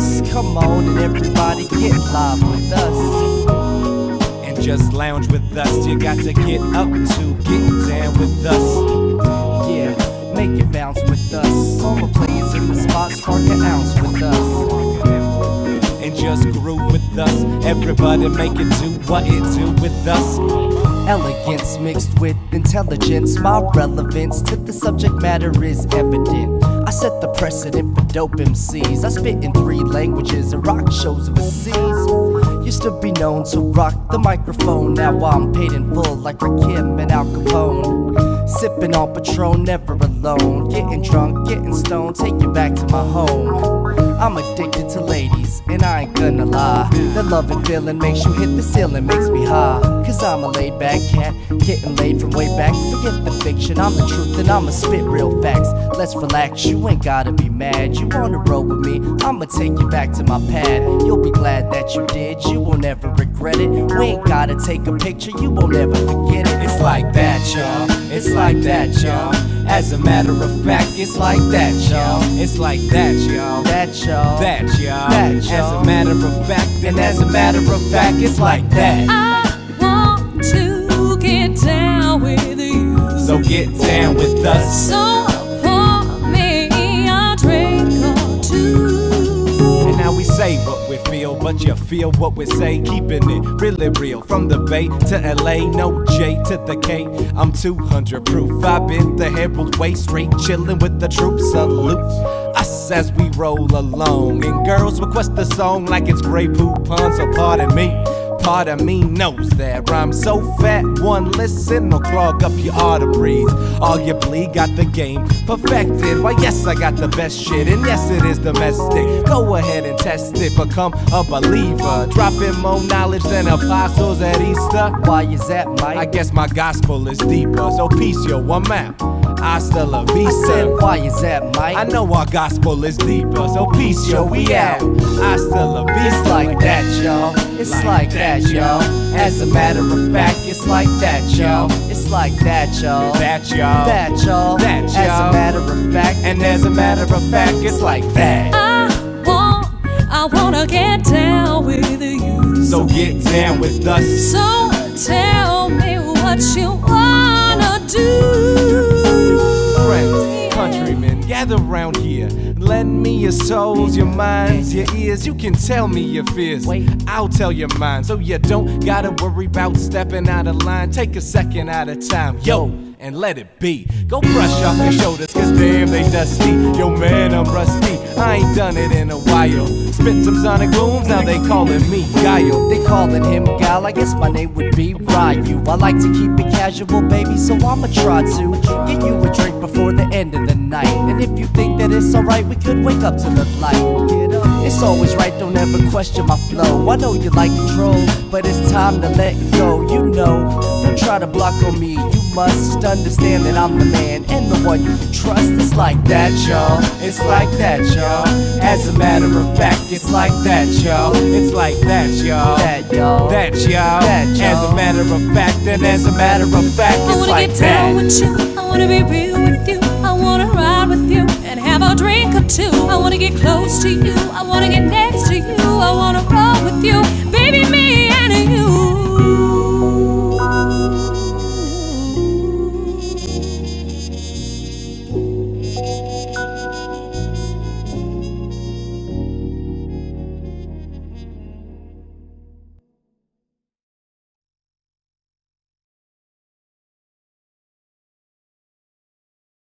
us. Come on and everybody get live with us. And just lounge with us. You got to get up to get down with us. Yeah, make it bounce with us. The players in the spot, spark an ounce with us. And just groove with us. Everybody make it do what it do with us. Elegance mixed with intelligence. My relevance to the subject matter is evident. I set the precedent for dope MCs. I spit in three languages and rock shows overseas. Used to be known to rock the microphone. Now I'm paid in full like Rakim and Al Capone. Sipping on Patron, never alone. Getting drunk, getting stoned, take you back to my home. I'm addicted to ladies, and I ain't gonna lie. The love and feeling makes you hit the ceiling, makes me high. Cause I'm a laid back cat, getting laid from way back. Forget the fiction, I'm the truth, and I'ma spit real facts. Let's relax, you ain't gotta be mad. You wanna roll with me, I'ma take you back to my pad. You'll be glad that you did, you won't ever regret it. We ain't gotta take a picture, you won't ever forget it. It's like that, y'all. It's like that, y'all. As a matter of fact, it's like that, y'all. It's like that, y'all. That y'all, That, y'all. That, As y'all. a matter of fact, and as a matter of fact, it's like that. I want to get down with you. So get down with us. So pour me a drink or two. And now we say what we feel, but you feel what we say. Keeping it really real. From the Bay to LA, no J to the K. I'm 200 proof. I've been the Herald Way, straight chilling with the troops. Salute us as we roll along. And girls request the song like it's Grey Poupon, so pardon me. Part of me knows that rhyme so fat, one listen will clog up your arteries. Arguably got the game perfected. Why, yes, I got the best shit, and yes, it is domestic. Go ahead and test it, become a believer. Dropping more knowledge than apostles at Easter. why is that, Mike? I guess my gospel is deeper, so peace, yo, I'm. Hasta la vista. why is that, Mike? I know our gospel is deeper, so peace, yo, we out. Hasta la vista. It's like that, y'all. It's like that, y'all. As a matter of fact, it's like that, y'all. It's like that, y'all. That, y'all. That, y'all. That, As y'all. As a matter of fact, And as a matter of fact, it's like that. I want, I wanna get down with you. So get down with us. So tell me what you wanna do. Countrymen, gather round here. Lend me your souls, your minds, your ears. You can tell me your fears. Wait. I'll tell your mine. So you don't gotta worry about stepping out of line. Take a second at a time. Yo. And let it be. Go brush off your shoulders, cause damn they dusty. Yo man, I'm rusty. I ain't done it in a while. Spit some sonic booms, now they calling me Guile. they calling him gal. I guess my name would be Ryu. I like to keep it casual, baby, so I'ma try to get you a drink before end of the night. And if you think that it's alright, we could wake up to the light. It's always right, don't ever question my flow. I know you like control, but it's time to let go. You know, don't try to block on me. You must understand that I'm the man and the one you can trust. It's like that, y'all. It's like that, y'all. As a matter of fact, it's like that, y'all. It's like that, y'all. That, y'all. That, y'all. That, As a matter of fact, and as a matter of fact, it's like that. I wanna get down with you. I wanna be real with you. Get close to you. I wanna get next